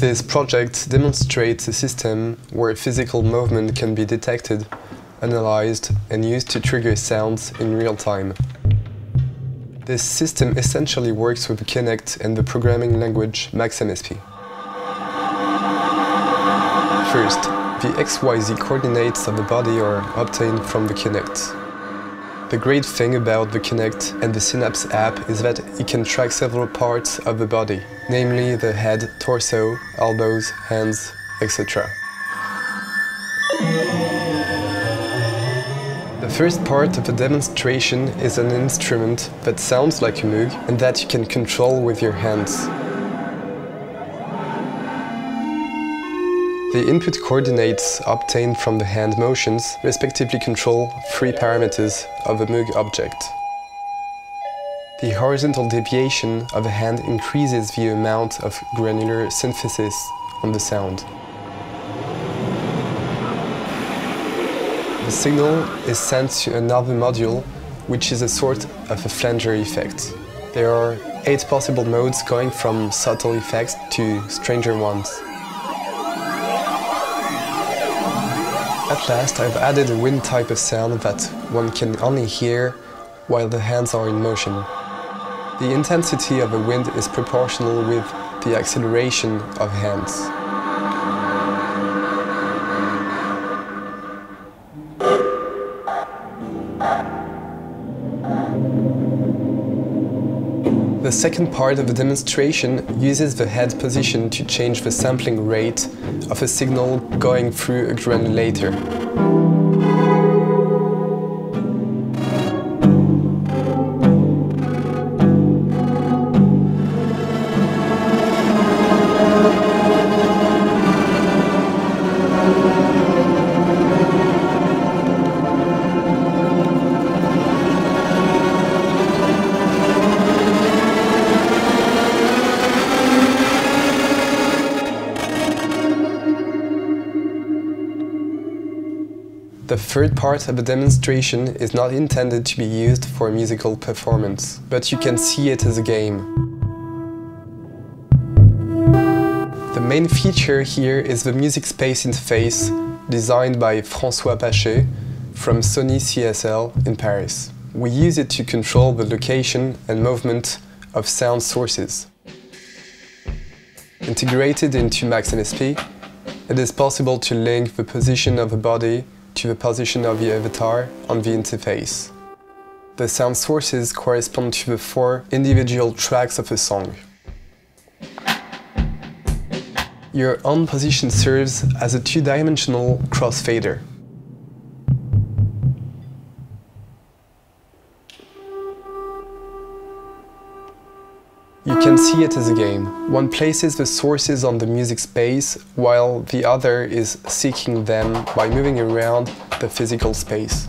This project demonstrates a system where physical movement can be detected, analyzed and used to trigger sounds in real time. This system essentially works with Kinect and the programming language MaxMSP. First, the XYZ coordinates of the body are obtained from the Kinect. The great thing about the Kinect and the Synapse app is that it can track several parts of the body, namely the head, torso, elbows, hands, etc. The first part of the demonstration is an instrument that sounds like a Moog and that you can control with your hands. The input coordinates obtained from the hand motions respectively control three parameters of a Moog object. The horizontal deviation of a hand increases the amount of granular synthesis on the sound. The signal is sent to another module, which is a sort of a flanger effect. There are eight possible modes going from subtle effects to stranger ones. At last I've added a wind type of sound that one can only hear while the hands are in motion. The intensity of the wind is proportional with the acceleration of hands. The second part of the demonstration uses the head position to change the sampling rate of a signal going through a granulator. The third part of the demonstration is not intended to be used for musical performance, but you can see it as a game. The main feature here is the music space interface designed by François Pachet from Sony CSL in Paris. We use it to control the location and movement of sound sources. Integrated into MaxMSP, it is possible to link the position of a body to the position of the avatar on the interface. The sound sources correspond to the four individual tracks of a song. Your on position serves as a two-dimensional crossfader. You can see it as a game. One places the sources on the music space, while the other is seeking them by moving around the physical space.